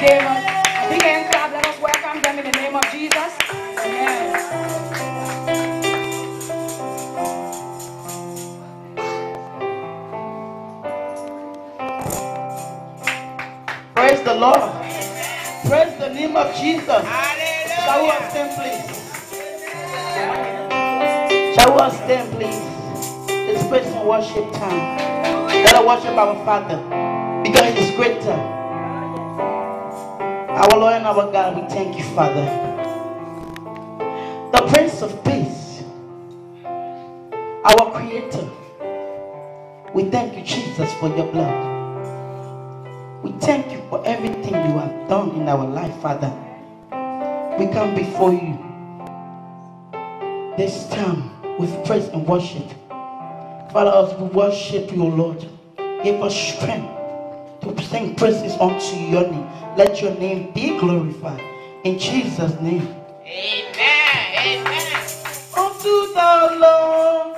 gave a big hand clap. Let us welcome them in the name of Jesus. Amen. Praise the Lord. Praise the name of Jesus. Shall we stand, please? Shall we stand, please? It's praise and worship time. Let us worship our Father because He is greater. Our Lord and our God, we thank you, Father. The Prince of Peace, our Creator. We thank you, Jesus, for your blood. We thank you for everything you have done in our life, Father. We come before you this time with praise and worship. Father, as we worship you, Lord, give us strength to sing praises unto your name. Let your name be glorified. In Jesus' name. Amen. Amen. Unto the Lord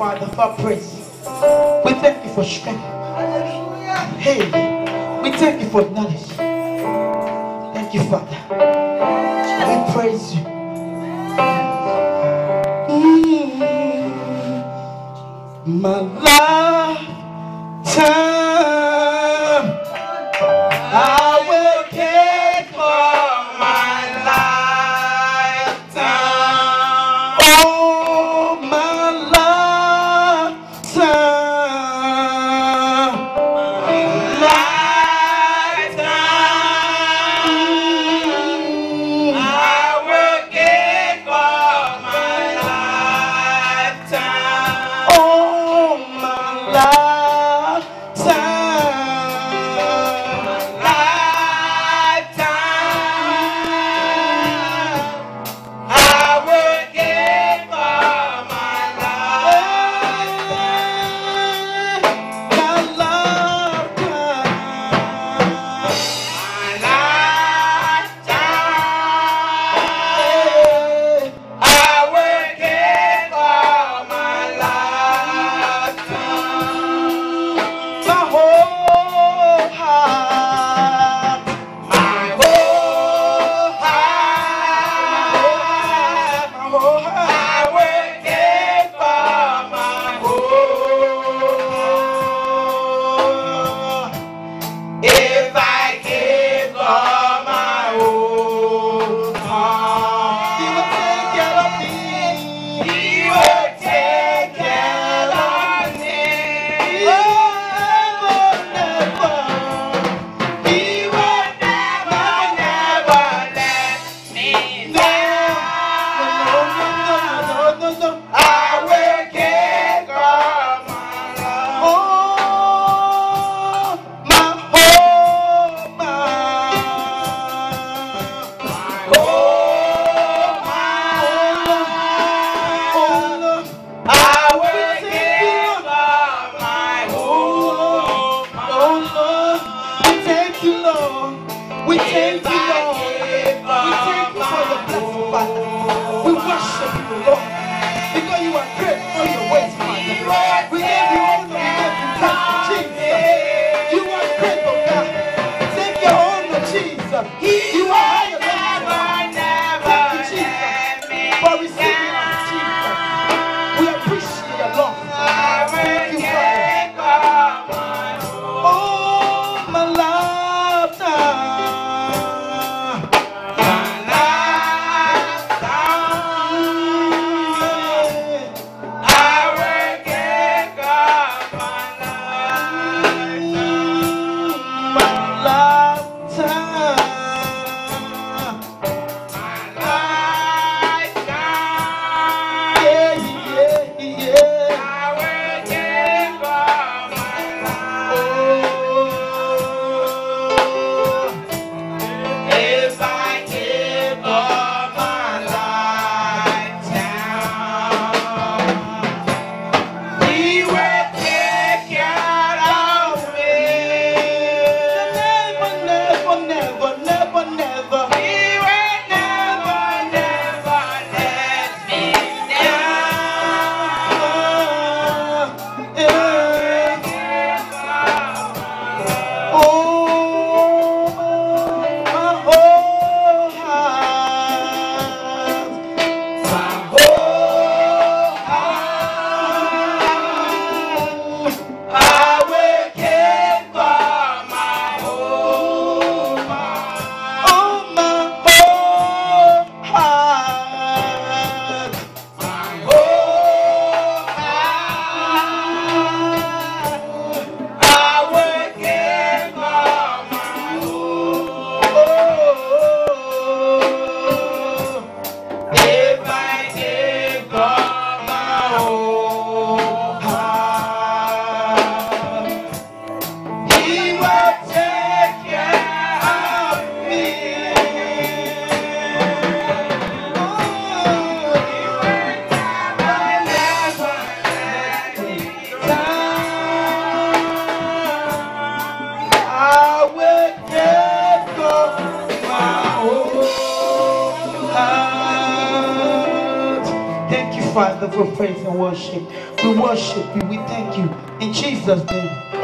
Father, for praise. We thank you for strength. Hey, we thank you for knowledge. Thank you, Father. We praise you. Mm -hmm. My. For praise and worship. We worship you. We thank you. In Jesus' name.